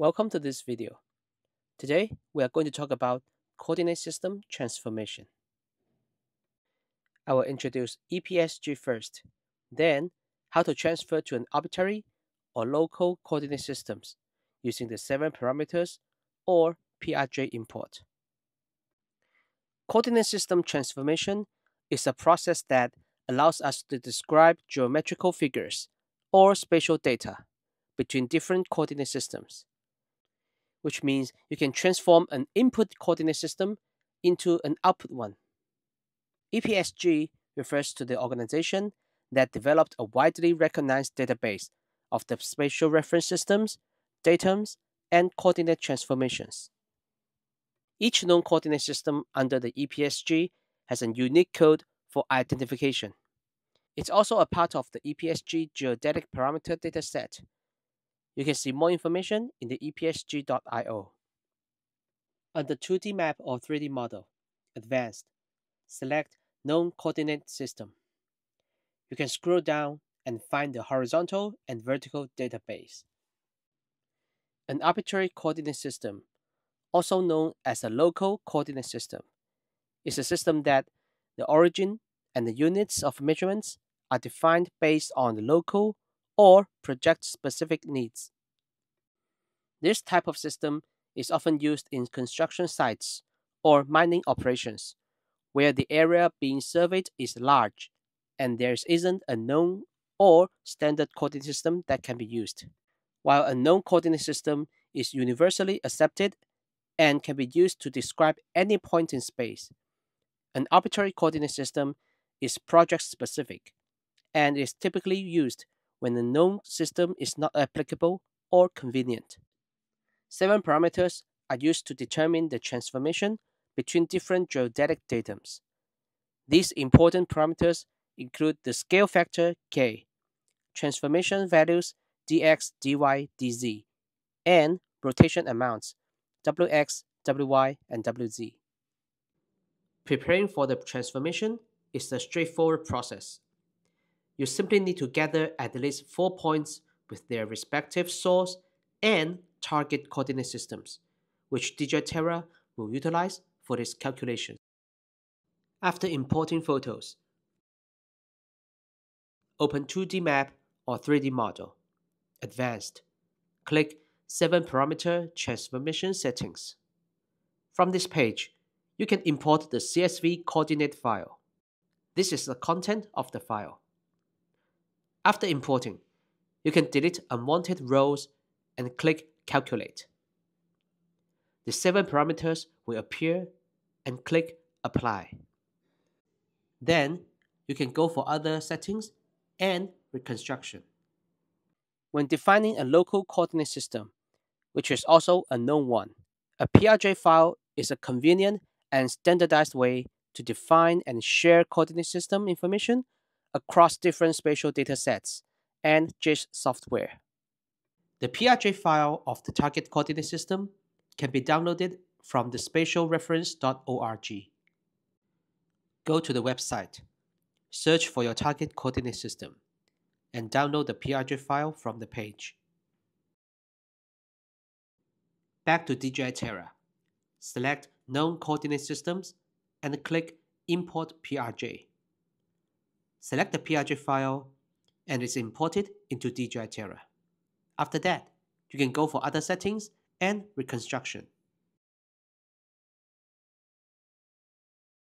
Welcome to this video. Today, we are going to talk about coordinate system transformation. I will introduce EPSG first, then how to transfer to an arbitrary or local coordinate systems using the 7 parameters or PRJ import. Coordinate system transformation is a process that allows us to describe geometrical figures or spatial data between different coordinate systems, which means you can transform an input coordinate system into an output one. EPSG refers to the organization that developed a widely recognized database of the spatial reference systems, datums, and coordinate transformations. Each known coordinate system under the EPSG has a unique code for identification. It's also a part of the EPSG geodetic parameter dataset. You can see more information in the epsg.io. Under 2D map or 3D model, Advanced, select Known Coordinate System. You can scroll down and find the horizontal and vertical database. An arbitrary coordinate system also known as a local coordinate system, is a system that the origin and the units of measurements are defined based on the local or project specific needs. This type of system is often used in construction sites or mining operations, where the area being surveyed is large and there isn't a known or standard coordinate system that can be used. While a known coordinate system is universally accepted and can be used to describe any point in space. An arbitrary coordinate system is project specific and is typically used when the known system is not applicable or convenient. Seven parameters are used to determine the transformation between different geodetic datums. These important parameters include the scale factor k, transformation values dx, dy, dz, and rotation amounts Wx, Wy, and Wz. Preparing for the transformation is a straightforward process. You simply need to gather at least four points with their respective source and target coordinate systems, which DJI Terra will utilize for this calculation. After importing photos, open 2D map or 3D model. Advanced. Click 7 parameter transformation settings. From this page, you can import the CSV coordinate file. This is the content of the file. After importing, you can delete unwanted rows and click Calculate. The 7 parameters will appear and click Apply. Then, you can go for other settings and reconstruction. When defining a local coordinate system, which is also a known one. A PRJ file is a convenient and standardized way to define and share coordinate system information across different spatial datasets and GIS software. The PRJ file of the target coordinate system can be downloaded from the spatialreference.org. Go to the website, search for your target coordinate system, and download the PRJ file from the page. Back to DJI Terra. Select Known Coordinate Systems and click Import PRJ. Select the PRJ file and it's imported into DJI Terra. After that, you can go for other settings and reconstruction.